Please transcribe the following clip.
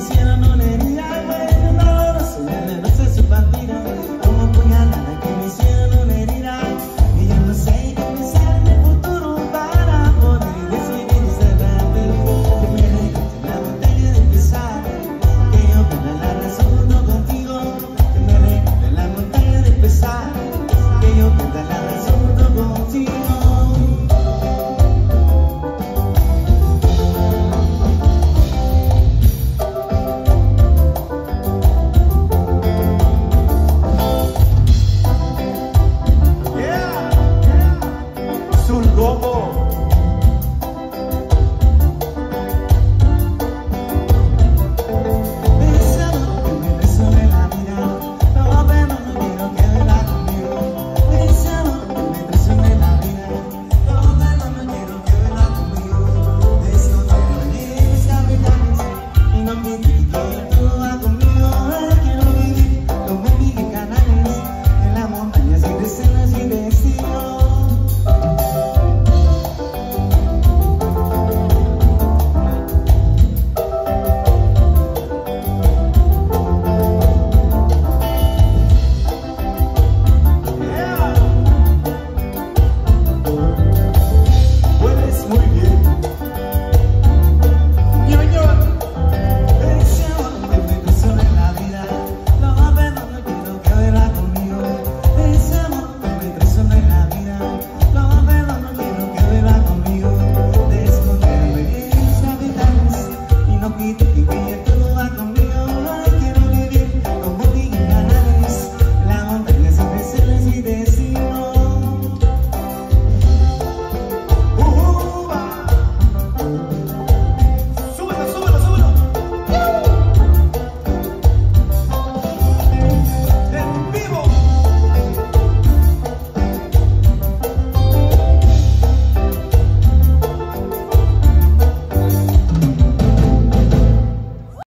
Ciencias. Aku aku